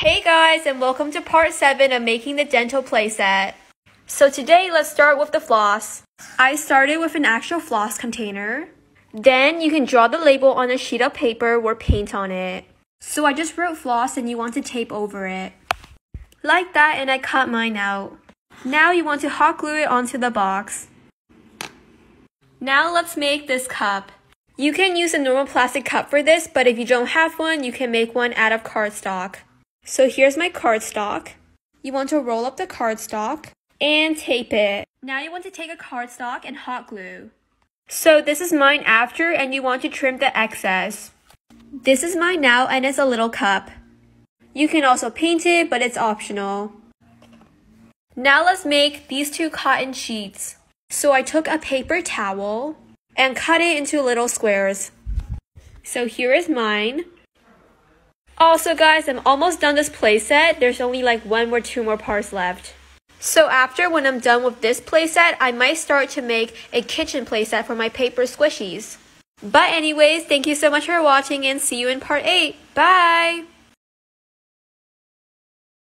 Hey guys, and welcome to part 7 of making the dental playset. So today, let's start with the floss. I started with an actual floss container. Then you can draw the label on a sheet of paper or paint on it. So I just wrote floss and you want to tape over it. Like that and I cut mine out. Now you want to hot glue it onto the box. Now let's make this cup. You can use a normal plastic cup for this, but if you don't have one, you can make one out of cardstock. So here's my cardstock. You want to roll up the cardstock and tape it. Now you want to take a cardstock and hot glue. So this is mine after and you want to trim the excess. This is mine now and it's a little cup. You can also paint it, but it's optional. Now let's make these two cotton sheets. So I took a paper towel and cut it into little squares. So here is mine. Also guys, I'm almost done this playset. There's only like one or two more parts left. So after when I'm done with this playset, I might start to make a kitchen playset for my paper squishies. But anyways, thank you so much for watching and see you in part 8. Bye!